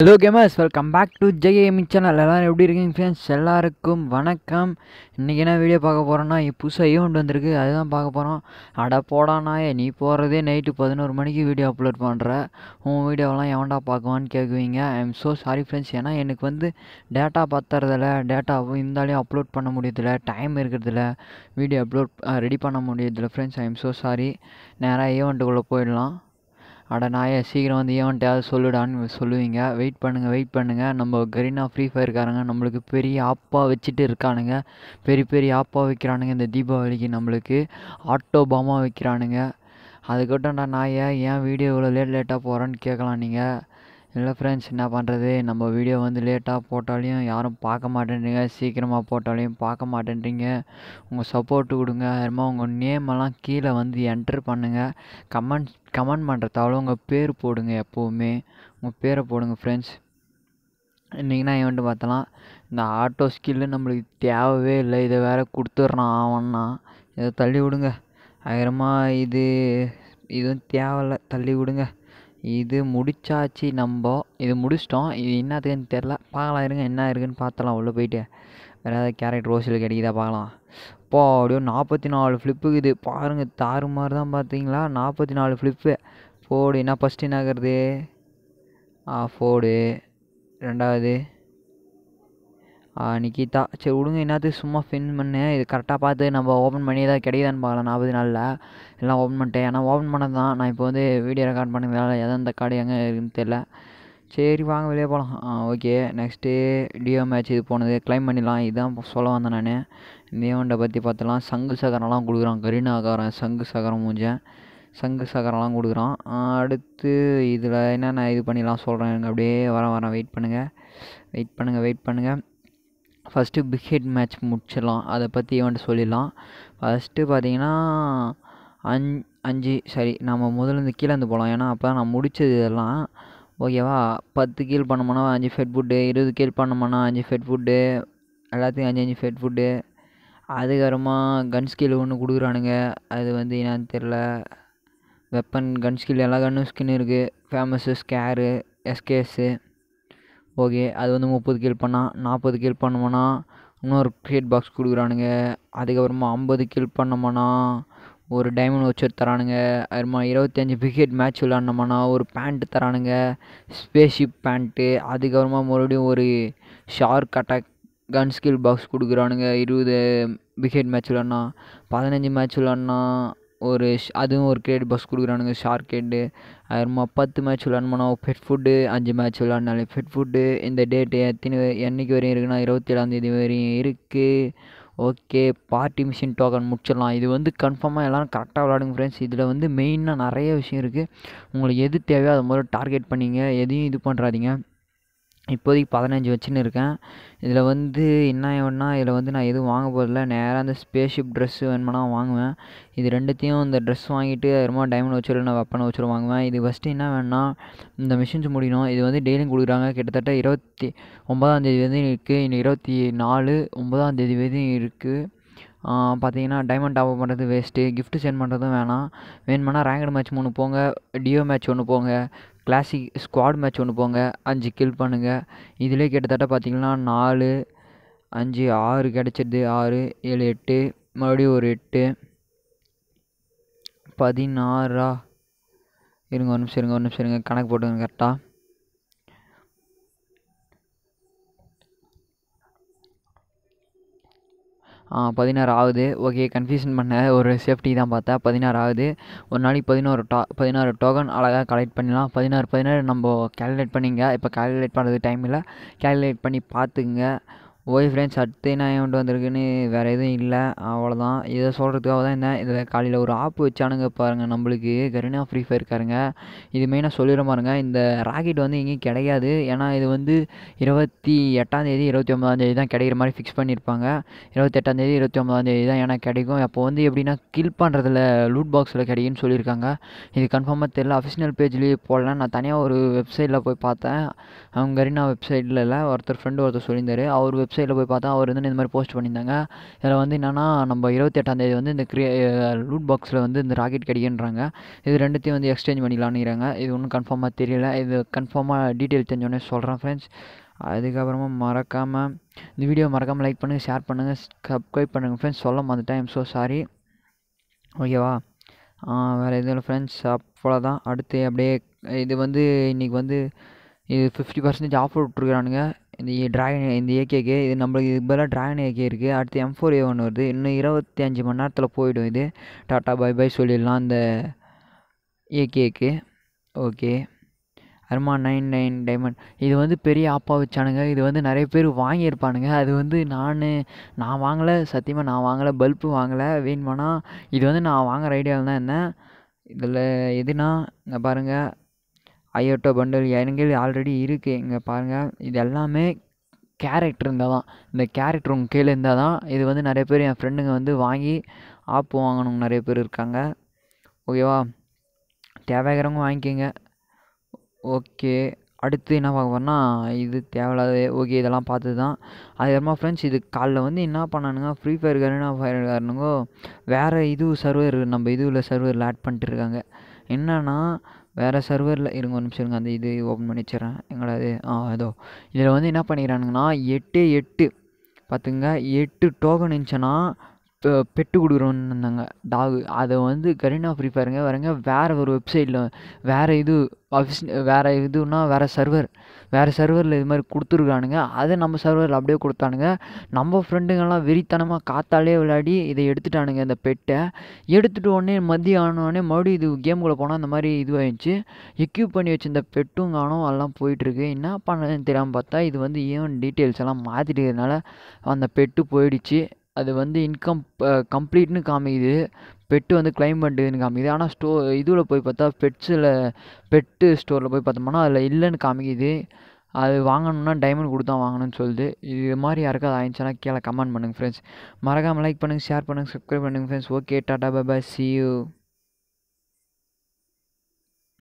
Hello gamers welcome back to Jayami channel எல்லோரும் எப்படி இருக்கீங்க ஃப்ரெண்ட்ஸ் எல்லாருக்கும் வணக்கம். இன்றைக்கி என்ன வீடியோ பார்க்க போகிறோன்னா புதுசாக ஈவெண்ட் வந்திருக்கு. அதுதான் பார்க்க போகிறோம் அட போடானாயே நீ போகிறதே நைட்டு பதினோரு மணிக்கு வீடியோ அப்லோட் பண்ணுற உன் வீடியோவெல்லாம் எவன்டா பார்க்குவான்னு கேட்குவீங்க I am so sorry friends ஏன்னா எனக்கு வந்து டேட்டா பத்துறதில்ல. டேட்டா இருந்தாலையும் அப்லோட் பண்ண முடியதில்ல டைம் இருக்கிறதில்ல. வீடியோ அப்லோட் ரெடி பண்ண முடியதில்லை friends I am so sorry நேராக ஈவெண்ட்டுக்குள்ளே போயிடலாம். அட நாயே சீக்கிரம் வந்து ஏவன்ட்டையாவது சொல்லுடான்னு சொல்லுவீங்க. வெயிட் பண்ணுங்கள் வெயிட் பண்ணுங்கள் நம்ம கரீனா ஃப்ரீ ஃபயர்காரங்க நம்மளுக்கு பெரிய ஆப்பாக வச்சுட்டு இருக்கானுங்க. பெரிய பெரிய ஆப்பாக வைக்கிறானுங்க இந்த தீபாவளிக்கு நம்மளுக்கு. ஆட்டோ பாமாக வைக்கிறானுங்க. அதுக்கட்டும்டா நாயை ஏன் வீடியோ இவ்வளோ லேட் லேட்டாக போகிறேன்னு கேட்கலாம் நீங்கள் இல்லை ஃப்ரெண்ட்ஸ் என்ன பண்ணுறது நம்ம வீடியோ வந்து லேட்டாக போட்டாலையும் யாரும் பார்க்க மாட்டேன்றீங்க. சீக்கிரமாக போட்டாலையும் பார்க்க மாட்டேன்றீங்க. உங்கள் சப்போர்ட்டு கொடுங்க. அதுமாதிரி உங்கள் நேமெல்லாம் கீழே வந்து என்ட்ரு பண்ணுங்கள் கமெண்ட் கமெண்ட் பண்ணுறதால உங்கள் பேர் போடுங்க எப்போவுமே. உங்கள் பேரை போடுங்க ஃப்ரெண்ட்ஸ் இன்றைக்கி நான் வந்துட்டு பார்த்தலாம் இந்த ஆட்டோ ஸ்கில்லு நம்மளுக்கு தேவையே இல்லை. இதை வேறு கொடுத்துட்றான் அவன்னா இதை தள்ளி விடுங்க. ஆயிரமா இது இதுவும் தேவையில்ல. தள்ளி விடுங்க. இது முடிச்சாச்சு நம்ம. இது முடிச்சிட்டோம். இது என்னத்துக்குன்னு தெரில பார்க்கலாம் இருங்க என்ன இருக்குன்னு பார்த்தலாம் உள்ளே போயிட்டு வேறு ஏதாவது கேரக்டர் ரோஸில் கிடைக்குதா பார்க்கலாம். இப்போ அப்படியே நாற்பத்தி நாலு ஃப்ளிப்புக்கு இது பாருங்கள் தாறுமாறு தான் பார்த்தீங்களா? நாற்பத்தி நாலு ஃப்ளிப்பு ஃபோர்டு என்ன ஃபஸ்ட்டு என்னாகிறது ஆ ஃபோர்டு ரெண்டாவது. நிக்கிதா. சரி விடுங்க. என்னத்துக்கு சும்மா ஃபின் பண்ணு. இது கரெக்டாக பார்த்து நம்ம ஓப்பன் பண்ணி ஏதாவது கிடைக்குதான்னு பார்க்கலாம். நாற்பது நாளில் எல்லாம் ஓப்பன் பண்ணிட்டேன். ஏன்னா ஓப்பன் பண்ணது தான். நான் இப்போ வந்து வீடியோ ரெக்கார்ட் பண்ணதுனால எதாவது அந்த கார்டு எங்கே இருக்குன்னு தெரில சரி வாங்க வெளியே போகலாம் ஆ ஓகே நெக்ஸ்ட்டு டியோ மேட்ச் இது போனது. க்ளைம் பண்ணிடலாம். இதுதான் சொல்ல வந்தேன் நான். இந்த ஈவெண்ட்டை பற்றி பார்த்துலாம் சங்கு சகரம்லாம் கொடுக்குறான். கரீனாக்காரன் சங்கு சகரம் மூஞ்சேன் சங்கு சகரம்லாம் கொடுக்குறான். அடுத்து இதில் என்னென்ன இது பண்ணிடலாம் சொல்கிறேன் எனக்கு அப்படியே வரேன் வரேன் வெயிட் பண்ணுங்கள் வெயிட் பண்ணுங்கள் வெயிட் பண்ணுங்கள் ஃபஸ்ட்டு பிக் ஹெட் மேட்ச் முடிச்சிடலாம். அதை பற்றி வந்துட்டு சொல்லிடலாம். ஃபஸ்ட்டு பார்த்தீங்கன்னா அஞ் அஞ்சு சரி நம்ம முதல்ல இந்த கீழே இருந்து போகலாம். ஏன்னா அப்போ தான் நான் முடித்தது இதெல்லாம். ஓகேவா பத்து கீழ் பண்ணோம்னா அஞ்சு ஃபெட் ஃபுட்டு இருபது கீழ் பண்ணோம்னா அஞ்சு ஃபெட் ஃபுட்டு எல்லாத்தையும் அஞ்சு அஞ்சு ஃபெட் ஃபுட்டு அதுக்கப்புறமா கன் ஸ்கில் ஒன்று கொடுக்குறானுங்க. அது வந்து என்னன்னு தெரில வெப்பன் கன் ஸ்கில் எல்லா கன்னும் ஸ்கின் இருக்குது ஃபேமஸ்ஸு ஸ்கேரு எஸ்கேஸு ஓகே அது வந்து முப்பது கீழ் பண்ணால் நாற்பது கீழ் பண்ணோம்னா இன்னொரு கிரியேட் பாக்ஸ் கொடுக்குறானுங்க. அதுக்கப்புறமா ஐம்பது கீழ் பண்ணோம்னா ஒரு டைமண்ட் வச்சு தரானுங்க. அதுமா இருபத்தஞ்சி விக்கெட் மேட்ச் விளாட்னோம்னா ஒரு பேண்ட்டு தரானுங்க. ஸ்பேஸ்ஷிப் பேண்ட்டு அதுக்கப்புறமா மறுபடியும் ஒரு shark attack gun skill box கொடுக்குறானுங்க. இருபது விக்கெட் மேட்ச் விளாட்னா பதினஞ்சு மேட்ச் விளாட்னா ஒரு அதுவும் ஒரு கிரேட் பஸ் கொடுக்குறானுங்க ஷார்க் ஹெட்டு அதுமா பத்து மேட்ச் விளாட்ணுமானா ஃபெட் ஃபுட்டு அஞ்சு மேட்ச் விளாட்னாலே ஃபெட் ஃபுட்டு இந்த டேட்டு எத்தனை என்றைக்கு வரையும் இருக்குன்னா இருபத்தி ஏழாந்தேதி வரையும் இருக்குது ஓகே பார்ட்டி மிஷின் டோக்கன் முடிச்சிடலாம். இது வந்து கன்ஃபார்மாக எல்லோரும் கரெக்டாக விளாடுங்க ஃப்ரெண்ட்ஸ் இதில் வந்து மெயினாக நிறைய விஷயம் இருக்குது உங்களுக்கு எது தேவையோ அதை முதல்ல டார்கெட் பண்ணிங்க. எதையும் இது பண்ணுறாதீங்க இப்போதைக்கு பதினஞ்சு வச்சுன்னு இருக்கேன். இதில் வந்து என்ன வேணுன்னா இதில் வந்து நான் எதுவும் வாங்க போகிறதில்ல நேராக அந்த ஸ்பேஸ்ஷிப் ட்ரெஸ்ஸு வேணுமானா வாங்குவேன். இது ரெண்டுத்தையும் இந்த ட்ரெஸ் வாங்கிட்டு அதுமா டைமண்ட் வச்சுரு நான் வெப்பனை வச்சுரு வாங்குவேன். இது ஃபஸ்ட்டு என்ன வேணுன்னா இந்த மிஷின்ஸ் முடியணும். இது வந்து டெய்லியும் கொடுக்குறாங்க. கிட்டத்தட்ட இருபத்தி ஒன்பதாந்தேதி வரையும் இருக்குது இன்னும் இருபத்தி நாலு ஒன்பதாந்தேதி வரையும் இருக்குது பார்த்தீங்கன்னா டைமண்ட் டாப் பண்ணுறது வேஸ்ட்டு கிஃப்ட்டு சென்ட் பண்ணுறதும் வேணாம். வேணுமானா ரேங்கட் மேட்ச் மூணு போங்க. டியோ மேட்ச் ஒன்று போங்க. கிளாசிக் ஸ்குவாட் மேட்ச் ஒன்று போங்க. அஞ்சு கில் பண்ணுங்கள் இதிலே கிட்டத்தட்ட பார்த்தீங்கன்னா நாலு அஞ்சு ஆறு கிடச்சிடுது ஆறு ஏழு எட்டு மறுபடியும் ஒரு எட்டு பதினாறா? இருங்க ஒரு நிமிஷம் இருங்க ஒரு நிமிஷம் இருங்க. கணக்கு போட்டுங்க கரெக்டாக பதினாறு ஆகுது. ஓகே கன்ஃபியூஷன் பண்ண ஒரு சேஃப்டி தான் பார்த்தேன் பதினாறு ஆகுது. ஒரு நாளைக்கு பதினோரு டா பதினாறு டோக்கன் அழகாக கலெக்ட் பண்ணலாம் பதினாறு பதினாறு நம்ம கேல்குலேட் பண்ணிங்க. இப்போ கேல்குலேட் பண்ணுறது டைம் இல்லை. கேல்குலேட் பண்ணி பார்த்துக்குங்க. ஓய் ஃப்ரெண்ட்ஸ் அடுத்து என்ன ஈவெண்ட் வந்திருக்குன்னு வேறு எதுவும் இல்லை. அவ்வளோதான் இதை சொல்கிறதுக்காக தான் என்ன இதில் காலையில் ஒரு ஆப் வச்சானுங்க பாருங்கள் நம்மளுக்கு. கருணா ஃப்ரீ ஃபயர் இருக்காருங்க இது மெயினாக சொல்லிட பாருங்க. இந்த ராக்கெட் வந்து எங்கேயும் கிடையாது. ஏன்னா இது வந்து இருபத்தி எட்டாந்தேதி இருபத்தி ஒன்பதாந்தேதி தான் கிடைக்கிற மாதிரி ஃபிக்ஸ் பண்ணியிருப்பாங்க. இருபத்தெட்டாந்தேதி இருபத்தி ஒன்பதாந்தேதி தான் ஏன்னா கிடைக்கும். அப்போ வந்து எப்படின்னா கில் பண்ணுறதுல லூட் பாக்ஸில் கிடைக்குன்னு சொல்லியிருக்காங்க. இது கன்ஃபார்மாக தெரியல. அஃபிஷியல் பேஜ்லேயே போடல. நான் தனியாக ஒரு வெப்சைட்டில் போய் பார்த்தேன். அவங்க கரீனா வெப்சைட்டில் இல்லை. ஒருத்தர் ஃப்ரெண்டு ஒருத்தர் சொல்லியிருந்தாரு. அவர் வெப்சைட் வெப்சைட்டில் போய் பார்த்தா அவர் வந்து இந்த மாதிரி போஸ்ட் பண்ணியிருந்தாங்க. இதில் வந்து என்னென்னா நம்ம இருபத்தெட்டாந்தேதி வந்து இந்த க்ரியே லூட் பாக்ஸில் வந்து இந்த ராக்கெட் கிடைக்குன்றாங்க இது ரெண்டுத்தையும் வந்து எக்ஸ்சேஞ்ச் பண்ணிக்கலான்னுறாங்க இது ஒன்றும் கன்ஃபார்மாக தெரியல. இது கன்ஃபார்மாக டீட்டெயில் தெரிஞ்சோடனே சொல்கிறேன் ஃப்ரெண்ட்ஸ் அதுக்கப்புறமா மறக்காமல் இந்த வீடியோ மறக்காமல் லைக் பண்ணுங்கள் ஷேர் பண்ணுங்கள் சப்ஸ்கிரைப் பண்ணுங்கள் ஃப்ரெண்ட்ஸ் சொல்ல மறந்துட்டேன். ஐம் ஸோ சாரி ஓகேவா வேறு எதுவும் இல்லை ஃப்ரெண்ட்ஸ் அவ்வளோதான் அடுத்து அப்படியே இது வந்து இன்றைக்கி வந்து இது ஃபிஃப்டி பர்சன்டேஜ் ஆஃபர் விட்ருக்குறானுங்க இந்த ட்ராகன் இந்த ஏகேக்கு இது நம்மளுக்கு இது பதிலாக ட்ராகன் ஏகே இருக்குது அடுத்து எம் ஃபோர் ஏ ஒன்று வருது. இன்னும் இருபத்தி அஞ்சு மணி நேரத்தில் போயிடும் இது. டாட்டா பை பை சொல்லிடலாம் அந்த ஏகேக்கு ஓகே அருமா நைன் நைன் டைமண்ட் இது வந்து பெரிய ஆப்பாக வச்சானுங்க. இது வந்து நிறைய பேர் வாங்கியிருப்பானுங்க. அது வந்து நான் நான் வாங்கலை சத்தியமாக நான் வாங்கலை பல்பு வாங்கலை வேணுமானா இது வந்து நான் வாங்குற ஐடியாவில் தான் இருந்தேன். இதில் எதுனா இங்கே பாருங்கள் ஐயோட்டோ பண்டில் எங்கள் ஆல்ரெடி இருக்குது இங்கே பாருங்கள் இது எல்லாமே கேரக்டர் இருந்தால் தான் இந்த கேரக்டர் உங்கள் கீழே இருந்தால் தான் இது வந்து நிறைய பேர் என் ஃப்ரெண்டுங்க வந்து வாங்கி ஆப் வாங்கணுங்க நிறைய பேர் இருக்காங்க. ஓகேவா தேவைக்கிறவங்க வாங்கிக்கோங்க. ஓகே அடுத்து என்ன பார்க்க இது தேவையில்லாத ஓகே இதெல்லாம் பார்த்து தான் அதுக்கப்புறமா ஃப்ரெண்ட்ஸ் இது காலைல வந்து என்ன பண்ணானுங்க? ஃப்ரீ ஃபயர் கருனா ஃபயர் காரனுங்கோ வேறு இது சர்வர் நம்ம இதுவில் சர்வரில் ஆட் பண்ணிட்டு இருக்காங்க. என்னென்னா வேறு சர்வரில் இருங்க ஒரு நிமிஷம் இருங்க. அந்த இது ஓப்பன் பண்ணி வச்சிடறேன். எங்களது இது ஆ அதோ இதில் வந்து என்ன பண்ணிக்கிறானுங்கன்னா எட்டு எட்டு பார்த்துங்க எட்டு டோக்கன் இருந்துச்சுன்னா பெட்டு கொடுக்குறோன்னு இருந்தாங்க டாகு அதை வந்து கரீனா ஃப்ரீ ஃபயருங்க. வரங்க வேறு ஒரு வெப்சைட்டில் வேறு இது ஆஃபீஸ் வேறு இதுன்னா வேறு சர்வர் வேறு சர்வரில் இது மாதிரி கொடுத்துருக்கானுங்க. அதை நம்ம சர்வரில் அப்படியே கொடுத்தானுங்க. நம்ம ஃப்ரெண்டுங்கெல்லாம் வெறித்தனமாக காத்தாலே விளையாடி இதை எடுத்துட்டானுங்க இந்த பெட்டை. எடுத்துகிட்டு உடனே மதியம் ஆனோடனே மறுபடியும் இது கேமுக்குள்ளே போனால் இந்த மாதிரி இதுவாகிடுச்சு எக்யூப் பண்ணி வச்சிருந்த பெட்டும் காணும் எல்லாம் போயிட்டுருக்கு. என்ன பண்ணதுன்னு தெரியாமல் பார்த்தா இது வந்து ஈவன் டீட்டெயில்ஸ் எல்லாம் மாற்றிட்டதுனால அந்த பெட்டு போயிடுச்சு. அது வந்து இன்கம் கம்ப்ளீட்னு காமிக்குது. பெட்டு வந்து கிளைம் பண்ணுதுன்னு காமிக்குது. ஆனால் ஸ்டோ இதில் போய் பார்த்தா பெட்ஸில் பெட்டு ஸ்டோரில் போய் பார்த்தோம்னா அதில் இல்லைன்னு காமிக்குது. அது வாங்கணுன்னா டைமண்ட் கொடுத்தா வாங்கணும்னு சொல்லுது. இது மாதிரி யாருக்காவது ஆயிடுச்சுன்னா கீழே கமெண்ட் பண்ணுங்கள் ஃப்ரெண்ட்ஸ் மறக்காமல் லைக் பண்ணுங்கள் ஷேர் பண்ணுங்கள் சப்ஸ்கிரைப் பண்ணுங்கள் friends okay tata bye see you